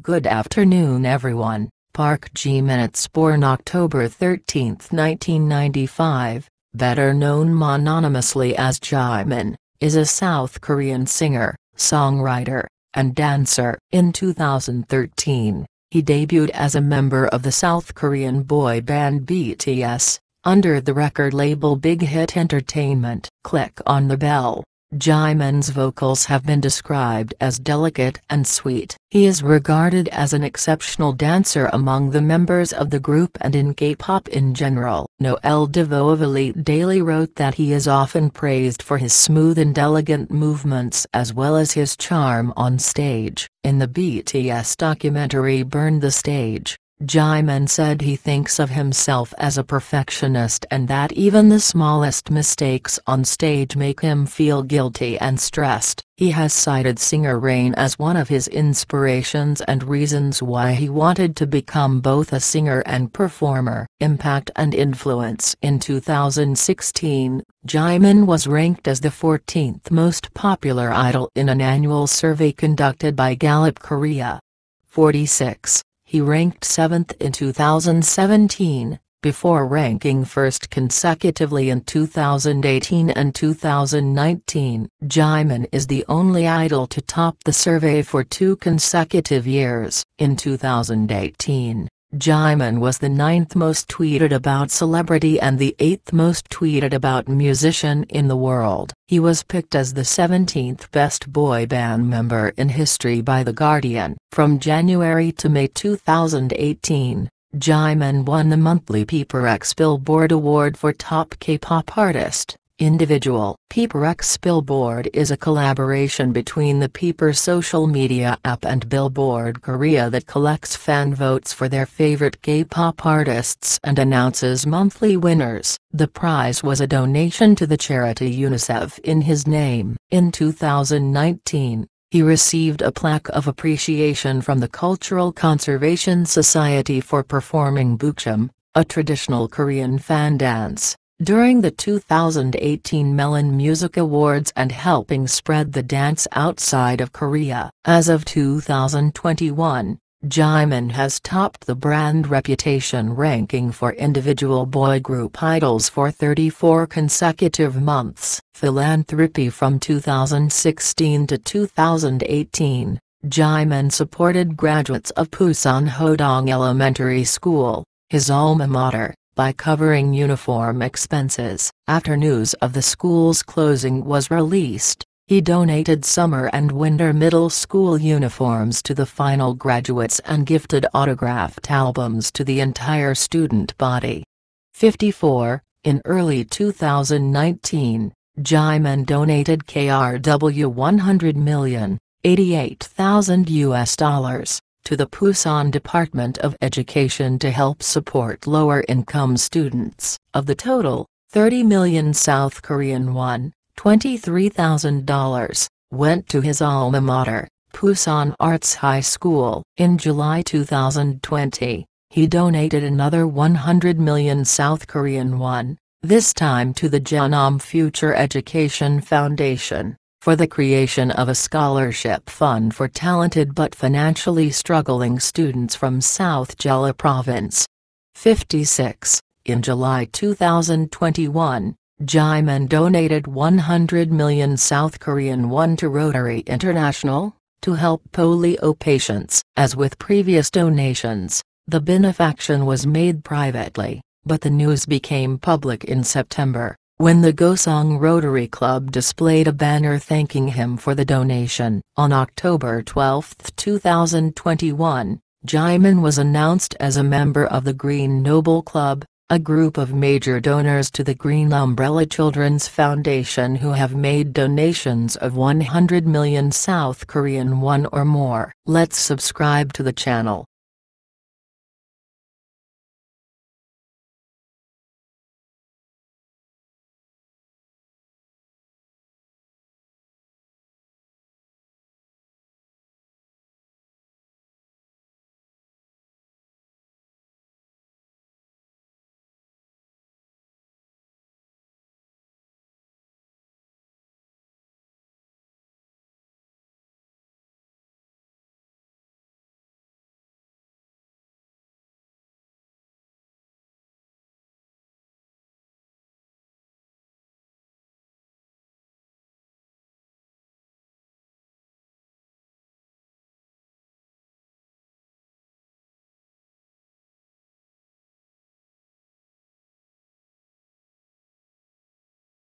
Good afternoon everyone, Park Ji-min's born October 13, 1995, better known mononymously as Jimin, is a South Korean singer, songwriter, and dancer. In 2013, he debuted as a member of the South Korean boy band BTS, under the record label Big Hit Entertainment. Click on the bell. Jimin's vocals have been described as delicate and sweet. He is regarded as an exceptional dancer among the members of the group and in K-pop in general. Noelle Devoe of Elite Daily wrote that he is often praised for his smooth and elegant movements as well as his charm on stage. In the BTS documentary Burn the Stage, Jimin said he thinks of himself as a perfectionist and that even the smallest mistakes on stage make him feel guilty and stressed. He has cited singer Rain as one of his inspirations and reasons why he wanted to become both a singer and performer. Impact and influence In 2016, Jimin was ranked as the 14th most popular idol in an annual survey conducted by Gallup Korea. 46 he ranked 7th in 2017, before ranking first consecutively in 2018 and 2019. Jimin is the only idol to top the survey for two consecutive years. In 2018, Jimin was the ninth most tweeted about celebrity and the eighth most tweeted about musician in the world. He was picked as the 17th best boy band member in history by The Guardian. From January to May 2018, Jimin won the monthly PeoplesX Billboard Award for Top K-pop Artist. Individual PeoplesX Billboard is a collaboration between the Peeper social media app and Billboard Korea that collects fan votes for their favorite K-pop artists and announces monthly winners. The prize was a donation to the charity UNICEF in his name. In 2019, he received a plaque of appreciation from the Cultural Conservation Society for performing Bukchum, a traditional Korean fan dance during the 2018 Melon Music Awards and helping spread the dance outside of Korea. As of 2021, Jimin has topped the brand reputation ranking for individual boy group idols for 34 consecutive months. Philanthropy From 2016 to 2018, Jimin supported graduates of Busan Hodong Elementary School, his alma mater by covering uniform expenses. After news of the school's closing was released, he donated summer and winter middle school uniforms to the final graduates and gifted autographed albums to the entire student body. 54, in early 2019, Jimin donated KRW 100 million, 88,000 US dollars, to the Busan Department of Education to help support lower-income students. Of the total, 30 million South Korean won, $23,000, went to his alma mater, Busan Arts High School. In July 2020, he donated another 100 million South Korean won, this time to the Jeonnam Future Education Foundation for the creation of a scholarship fund for talented but financially struggling students from South Jeolla Province. 56. In July 2021, Jimin donated 100 million South Korean won to Rotary International, to help polio patients. As with previous donations, the benefaction was made privately, but the news became public in September when the Gosong Rotary Club displayed a banner thanking him for the donation. On October 12, 2021, Jimin was announced as a member of the Green Noble Club, a group of major donors to the Green Umbrella Children's Foundation who have made donations of 100 million South Korean won or more. Let's subscribe to the channel.